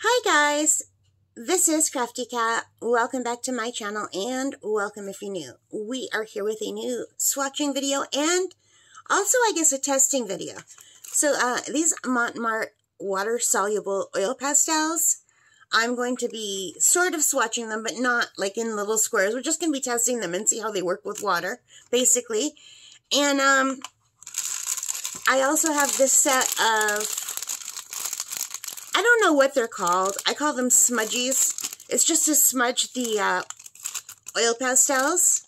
Hi guys, this is Crafty Kat. Welcome back to my channel and welcome if you're new. We are here with a new swatching video and also I guess a testing video. So uh, these Mont Marte water soluble oil pastels, I'm going to be sort of swatching them but not like in little squares. We're just going to be testing them and see how they work with water basically. And um, I also have this set of I don't know what they're called. I call them smudgies. It's just to smudge the uh, oil pastels.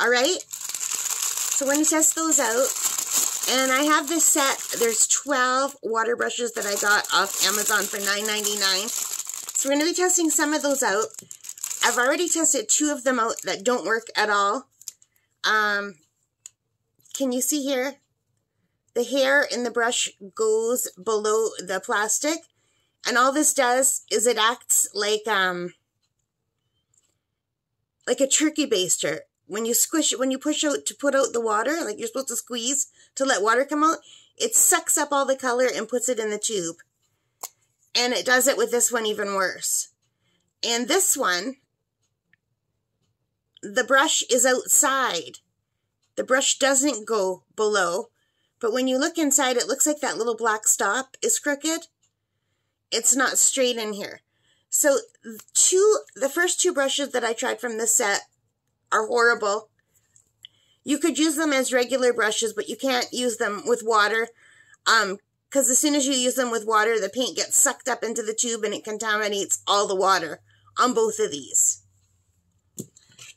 All right? So we're going to test those out. And I have this set. There's 12 water brushes that I got off Amazon for $9.99. So we're going to be testing some of those out. I've already tested two of them out that don't work at all. Um, can you see here? The hair in the brush goes below the plastic. And all this does is it acts like um like a turkey baster. When you squish it, when you push out to put out the water, like you're supposed to squeeze to let water come out, it sucks up all the color and puts it in the tube. And it does it with this one even worse. And this one, the brush is outside. The brush doesn't go below. But when you look inside, it looks like that little black stop is crooked it's not straight in here. So two, the first two brushes that I tried from this set are horrible. You could use them as regular brushes, but you can't use them with water. Um, because as soon as you use them with water, the paint gets sucked up into the tube and it contaminates all the water on both of these.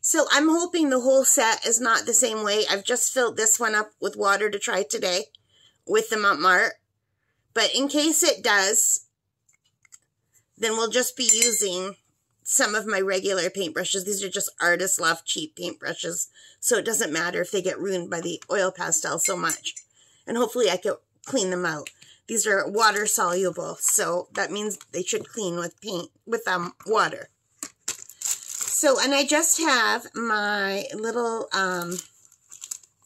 So I'm hoping the whole set is not the same way. I've just filled this one up with water to try today with the Mont Marte. But in case it does, then we'll just be using some of my regular paintbrushes. These are just Artist Loft cheap paintbrushes, so it doesn't matter if they get ruined by the oil pastel so much. And hopefully I can clean them out. These are water soluble, so that means they should clean with paint, with um, water. So, and I just have my little um,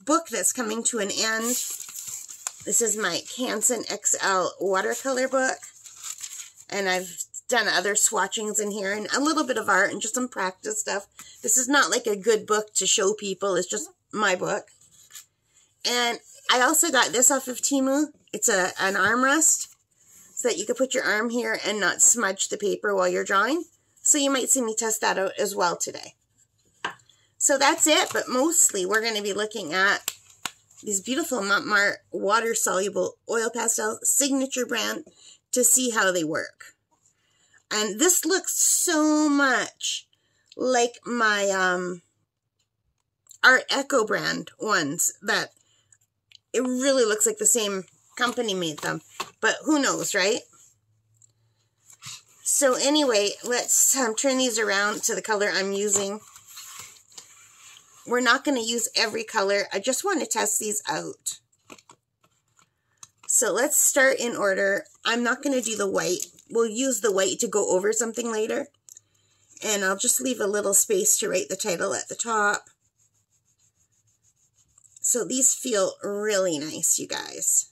book that's coming to an end. This is my Canson XL watercolor book. And I've done other swatchings in here and a little bit of art and just some practice stuff. This is not like a good book to show people. It's just my book. And I also got this off of Temu. It's a an armrest so that you can put your arm here and not smudge the paper while you're drawing. So you might see me test that out as well today. So that's it, but mostly we're going to be looking at these beautiful Mont Marte water-soluble oil pastels, signature brand, to see how they work. And this looks so much like my um, Art Echo brand ones that it really looks like the same company made them. But who knows, right? So anyway, let's um, turn these around to the color I'm using. We're not going to use every color. I just want to test these out. So let's start in order. I'm not going to do the white we'll use the white to go over something later. And I'll just leave a little space to write the title at the top. So these feel really nice, you guys.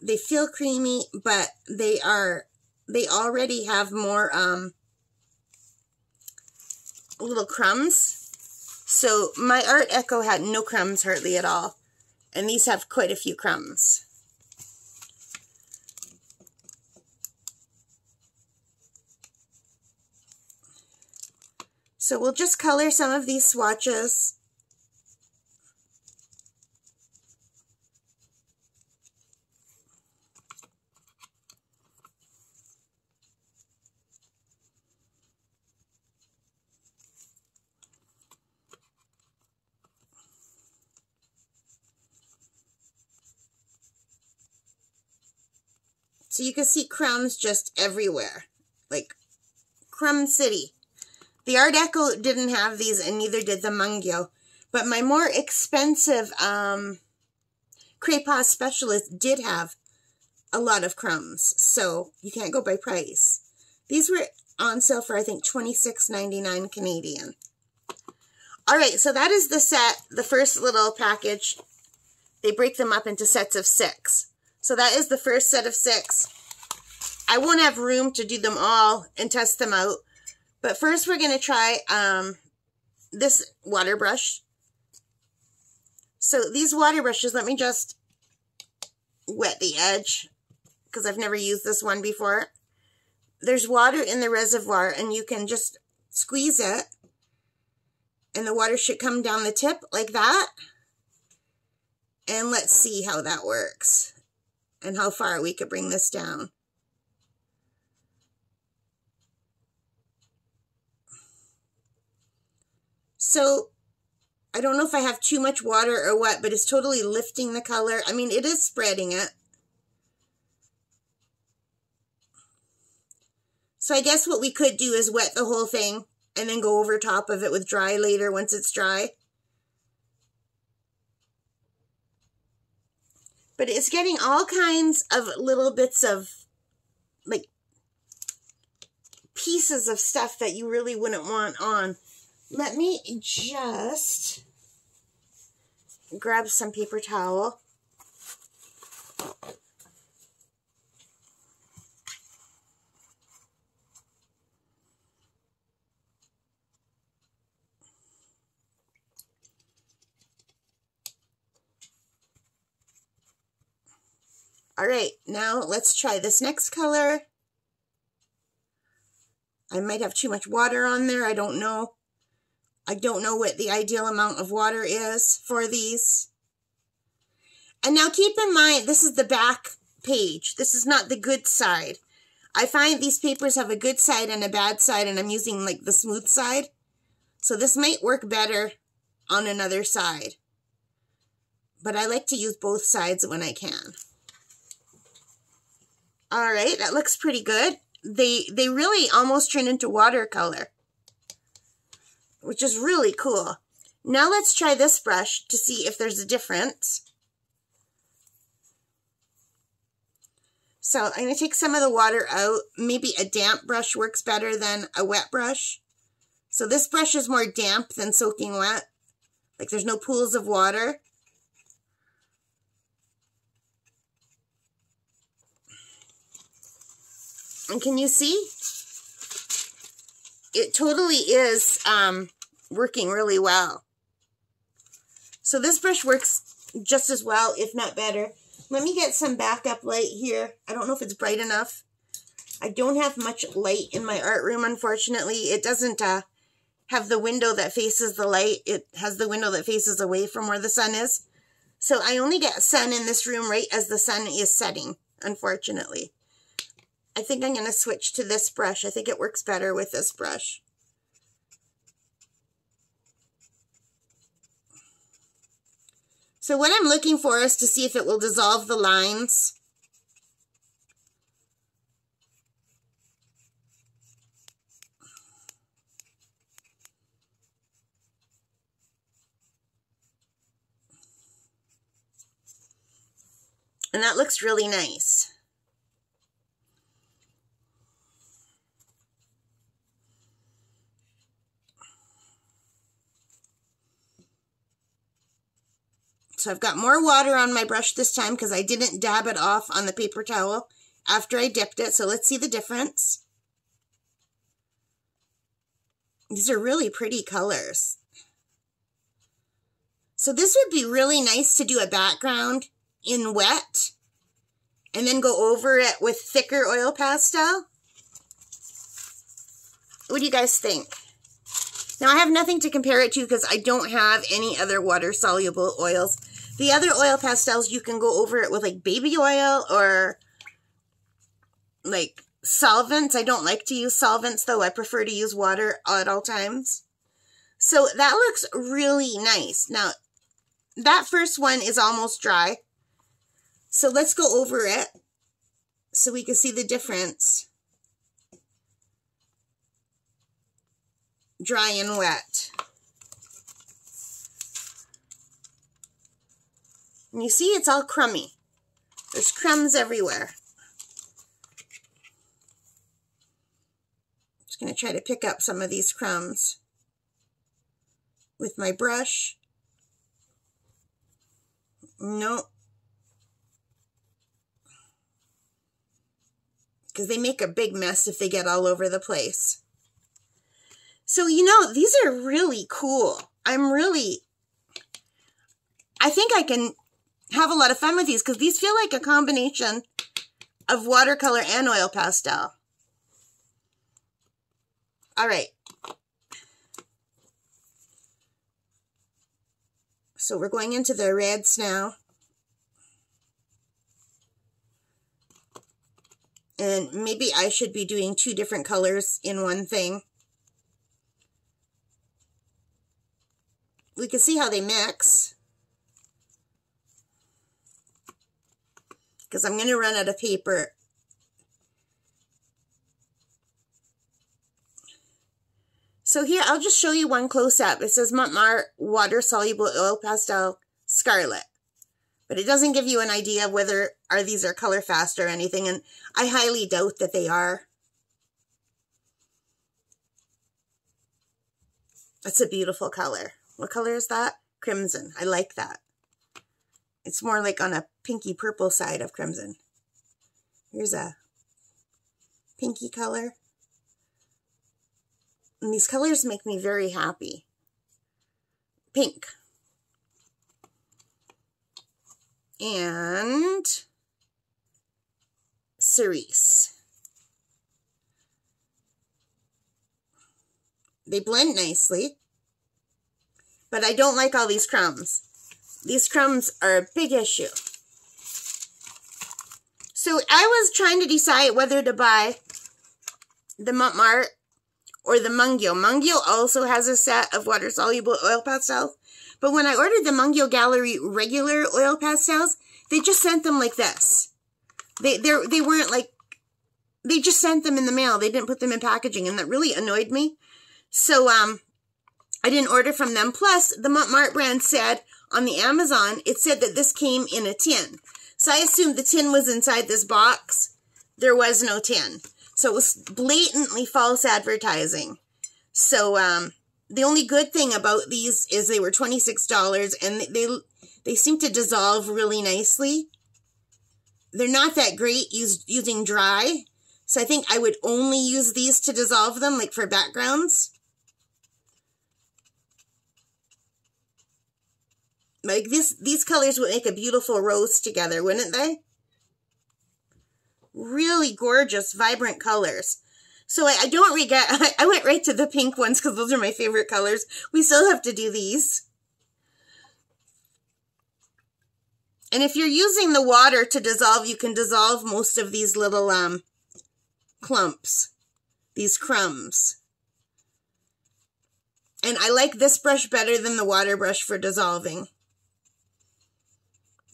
They feel creamy, but they are, they already have more, um, little crumbs. So my Art Echo had no crumbs hardly at all. And these have quite a few crumbs. So we'll just color some of these swatches. So you can see crumbs just everywhere, like Crumb City. The Art Echo didn't have these, and neither did the Mungyo. But my more expensive um, Specialist did have a lot of crumbs. So you can't go by price. These were on sale for, I think, twenty six ninety nine Canadian. All right, so that is the set, the first little package. They break them up into sets of six. So that is the first set of six. I won't have room to do them all and test them out. But first we're going to try um, this water brush. So these water brushes, let me just wet the edge because I've never used this one before. There's water in the reservoir and you can just squeeze it and the water should come down the tip like that. And let's see how that works and how far we could bring this down. So I don't know if I have too much water or what, but it's totally lifting the color. I mean, it is spreading it. So I guess what we could do is wet the whole thing and then go over top of it with dry later once it's dry. But it's getting all kinds of little bits of like pieces of stuff that you really wouldn't want on. Let me just grab some paper towel. All right, now let's try this next color. I might have too much water on there. I don't know. I don't know what the ideal amount of water is for these. And now keep in mind, this is the back page. This is not the good side. I find these papers have a good side and a bad side, and I'm using like the smooth side. So this might work better on another side. But I like to use both sides when I can. All right, that looks pretty good. They, they really almost turn into watercolor, which is really cool. Now let's try this brush to see if there's a difference. So I'm going to take some of the water out. Maybe a damp brush works better than a wet brush. So this brush is more damp than soaking wet. Like there's no pools of water. And can you see? It totally is um, working really well. So this brush works just as well, if not better. Let me get some backup light here. I don't know if it's bright enough. I don't have much light in my art room, unfortunately. It doesn't uh, have the window that faces the light. It has the window that faces away from where the sun is. So I only get sun in this room right as the sun is setting, unfortunately. I think I'm going to switch to this brush. I think it works better with this brush. So what I'm looking for is to see if it will dissolve the lines. And that looks really nice. So I've got more water on my brush this time because I didn't dab it off on the paper towel after I dipped it. So let's see the difference. These are really pretty colors. So this would be really nice to do a background in wet and then go over it with thicker oil pastel. What do you guys think? Now I have nothing to compare it to because I don't have any other water soluble oils. The other oil pastels, you can go over it with like baby oil or like solvents. I don't like to use solvents though. I prefer to use water at all times. So that looks really nice. Now, that first one is almost dry. So let's go over it so we can see the difference. Dry and wet. And you see it's all crummy. There's crumbs everywhere. I'm just going to try to pick up some of these crumbs with my brush. Nope. because they make a big mess if they get all over the place. So, you know, these are really cool. I'm really, I think I can have a lot of fun with these because these feel like a combination of watercolor and oil pastel. All right. So we're going into the reds now. And maybe I should be doing two different colors in one thing. We can see how they mix. Because I'm going to run out of paper. So here, I'll just show you one close-up. It says Mont Marte Water Soluble Oil Pastel Scarlet but it doesn't give you an idea of whether are these are color fast or anything, and I highly doubt that they are. That's a beautiful color. What color is that? Crimson. I like that. It's more like on a pinky purple side of crimson. Here's a pinky color. And these colors make me very happy. Pink. and cerise. They blend nicely, but I don't like all these crumbs. These crumbs are a big issue. So I was trying to decide whether to buy the Mont Marte or the Mungyo. Mungyo also has a set of water-soluble oil pastels, but when I ordered the Mungyo Gallery regular oil pastels, they just sent them like this. They they they weren't like they just sent them in the mail. They didn't put them in packaging, and that really annoyed me. So um, I didn't order from them. Plus, the Mont Marte brand said on the Amazon, it said that this came in a tin. So I assumed the tin was inside this box. There was no tin. So it was blatantly false advertising. So um, the only good thing about these is they were $26 and they they seem to dissolve really nicely. They're not that great used using dry. So I think I would only use these to dissolve them, like for backgrounds. Like this, these colors would make a beautiful rose together, wouldn't they? Really gorgeous, vibrant colors. So I, I don't regret, I, I went right to the pink ones because those are my favorite colors. We still have to do these. And if you're using the water to dissolve, you can dissolve most of these little um, clumps, these crumbs. And I like this brush better than the water brush for dissolving.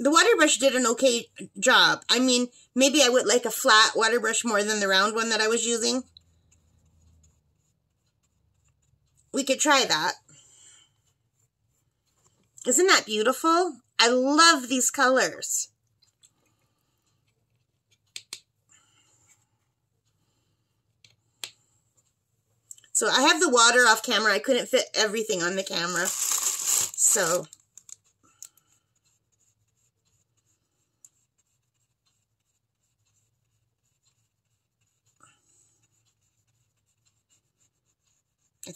The water brush did an okay job. I mean, maybe I would like a flat water brush more than the round one that I was using. We could try that. Isn't that beautiful? I love these colors. So I have the water off camera. I couldn't fit everything on the camera. So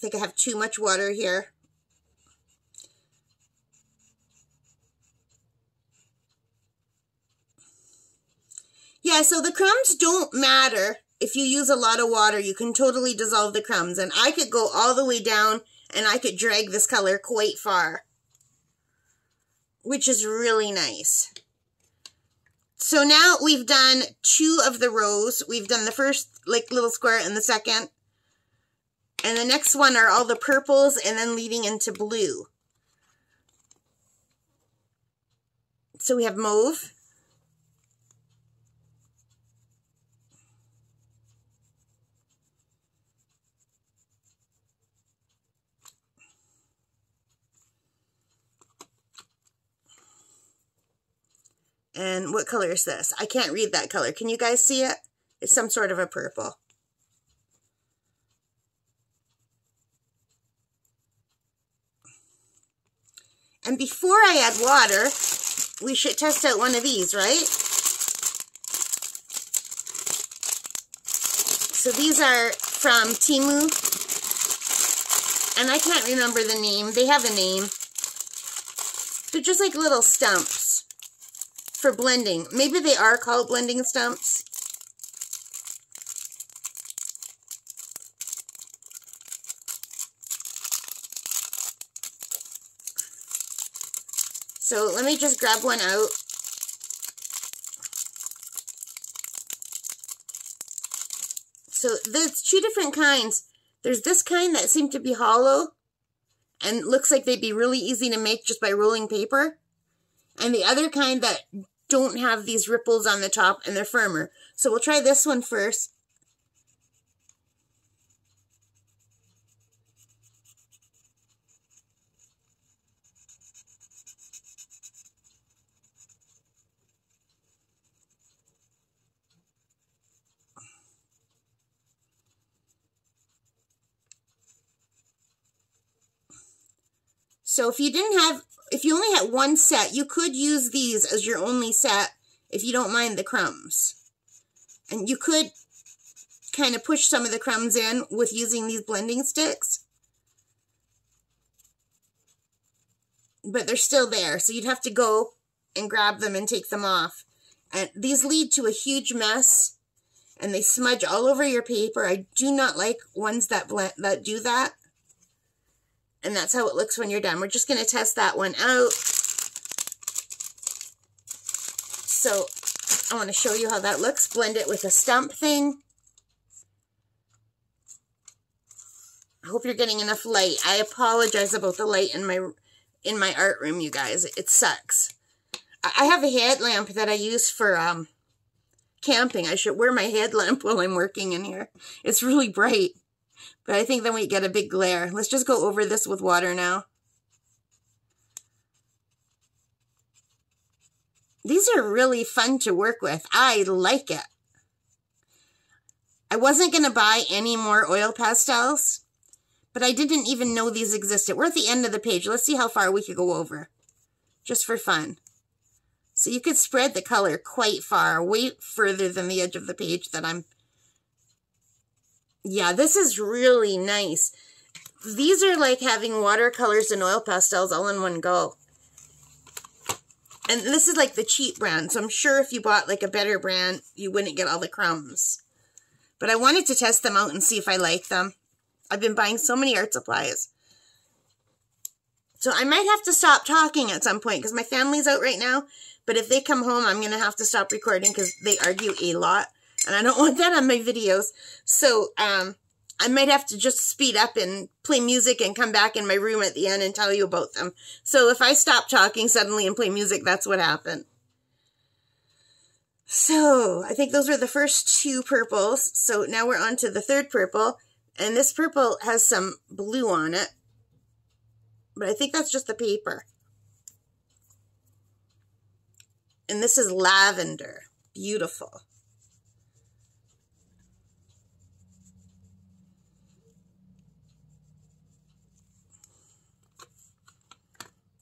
think I have too much water here. Yeah, so the crumbs don't matter. If you use a lot of water, you can totally dissolve the crumbs. And I could go all the way down and I could drag this color quite far. Which is really nice. So now we've done two of the rows. We've done the first like little square and the second. And the next one are all the purples and then leading into blue. So we have mauve. And what color is this? I can't read that color. Can you guys see it? It's some sort of a purple. And before I add water, we should test out one of these, right? So these are from Temu. And I can't remember the name. They have a name. They're just like little stumps for blending. Maybe they are called blending stumps. So let me just grab one out. So there's two different kinds. There's this kind that seem to be hollow and looks like they'd be really easy to make just by rolling paper. And the other kind that don't have these ripples on the top and they're firmer. So we'll try this one first. So if you didn't have, if you only had one set, you could use these as your only set if you don't mind the crumbs. And you could kind of push some of the crumbs in with using these blending sticks. But they're still there, so you'd have to go and grab them and take them off. And these lead to a huge mess, and they smudge all over your paper. I do not like ones that blend, that do that. And that's how it looks when you're done. We're just going to test that one out. So I want to show you how that looks. Blend it with a stump thing. I hope you're getting enough light. I apologize about the light in my in my art room, you guys. It sucks. I have a headlamp that I use for um, camping. I should wear my headlamp while I'm working in here. It's really bright. But I think then we get a big glare. Let's just go over this with water now. These are really fun to work with. I like it. I wasn't going to buy any more oil pastels, but I didn't even know these existed. We're at the end of the page. Let's see how far we could go over, just for fun. So you could spread the color quite far, way further than the edge of the page that I'm yeah, this is really nice. These are like having watercolors and oil pastels all in one go. And this is like the cheap brand, so I'm sure if you bought like a better brand, you wouldn't get all the crumbs. But I wanted to test them out and see if I like them. I've been buying so many art supplies. So I might have to stop talking at some point because my family's out right now. But if they come home, I'm going to have to stop recording because they argue a lot and I don't want that on my videos. So, um, I might have to just speed up and play music and come back in my room at the end and tell you about them. So if I stop talking suddenly and play music, that's what happened. So I think those were the first two purples. So now we're on to the third purple. And this purple has some blue on it. But I think that's just the paper. And this is lavender. Beautiful.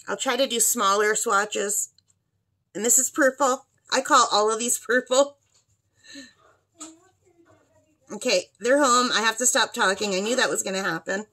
I'll try to do smaller swatches. And this is purple. I call all of these purple. Okay, they're home. I have to stop talking. I knew that was going to happen.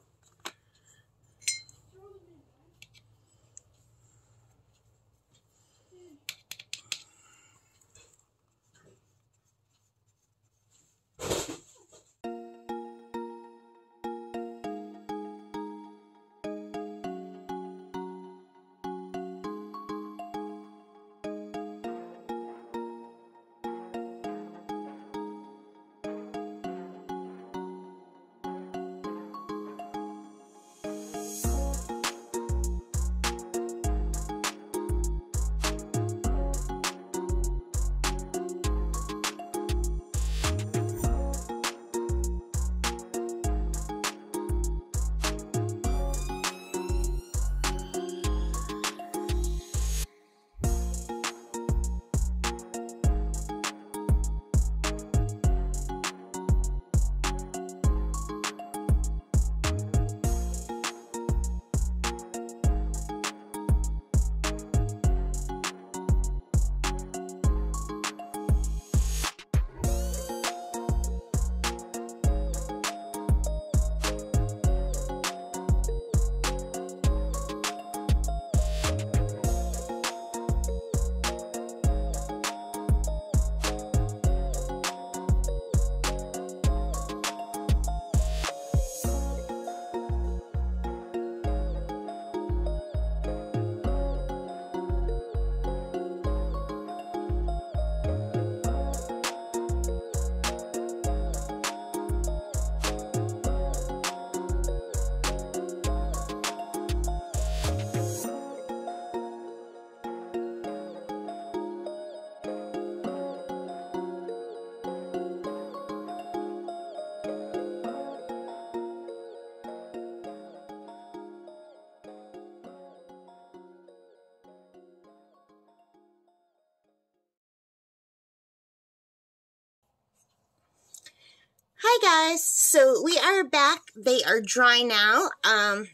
Guys, so we are back. They are dry now. Um,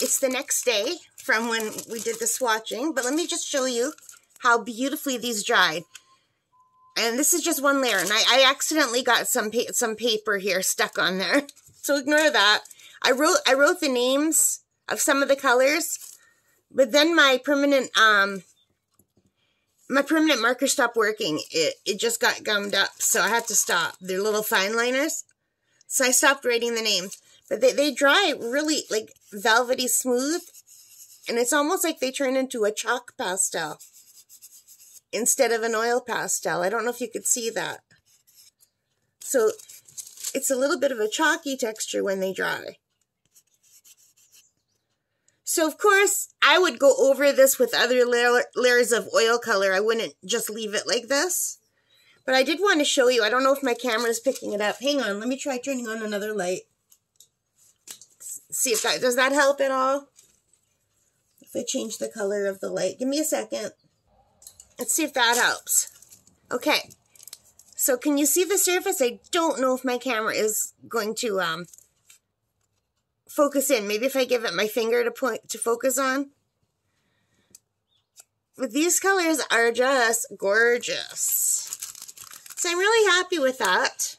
it's the next day from when we did the swatching, but let me just show you how beautifully these dried. And this is just one layer, and I, I accidentally got some pa some paper here stuck on there, so ignore that. I wrote I wrote the names of some of the colors, but then my permanent um my permanent marker stopped working. It it just got gummed up, so I had to stop. They're little fine liners. So I stopped writing the names. But they, they dry really like velvety smooth. And it's almost like they turn into a chalk pastel instead of an oil pastel. I don't know if you could see that. So it's a little bit of a chalky texture when they dry. So of course, I would go over this with other layer, layers of oil color. I wouldn't just leave it like this. But I did want to show you. I don't know if my camera is picking it up. Hang on. Let me try turning on another light. See if that, does that help at all? If I change the color of the light. Give me a second. Let's see if that helps. Okay. So can you see the surface? I don't know if my camera is going to um, focus in. Maybe if I give it my finger to point to focus on. But these colors are just gorgeous. So I'm really happy with that.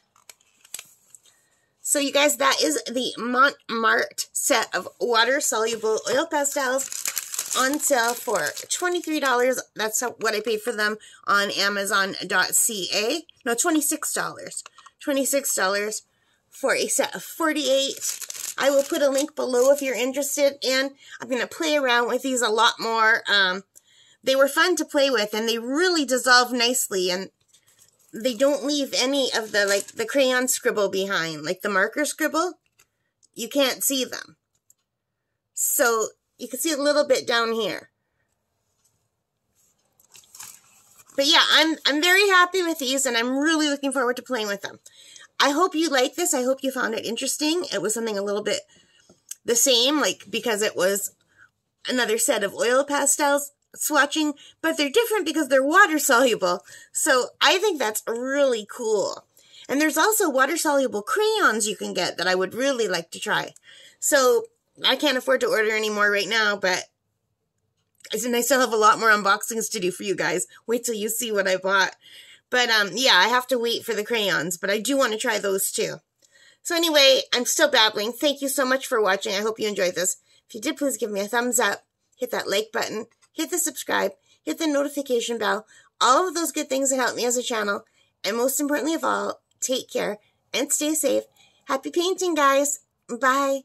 So you guys, that is the Mont Marte set of water-soluble oil pastels on sale for $23. That's what I paid for them on Amazon.ca. No, $26. $26 for a set of 48. I will put a link below if you're interested, and I'm going to play around with these a lot more. Um, they were fun to play with, and they really dissolve nicely, and they don't leave any of the, like, the crayon scribble behind, like the marker scribble. You can't see them. So, you can see a little bit down here. But yeah, I'm, I'm very happy with these, and I'm really looking forward to playing with them. I hope you like this. I hope you found it interesting. It was something a little bit the same, like, because it was another set of oil pastels swatching, but they're different because they're water soluble. So I think that's really cool. And there's also water soluble crayons you can get that I would really like to try. So I can't afford to order any more right now, but and I still have a lot more unboxings to do for you guys. Wait till you see what I bought. But um, yeah, I have to wait for the crayons, but I do want to try those too. So anyway, I'm still babbling. Thank you so much for watching. I hope you enjoyed this. If you did, please give me a thumbs up. Hit that like button hit the subscribe, hit the notification bell, all of those good things that help me as a channel. And most importantly of all, take care and stay safe. Happy painting, guys. Bye.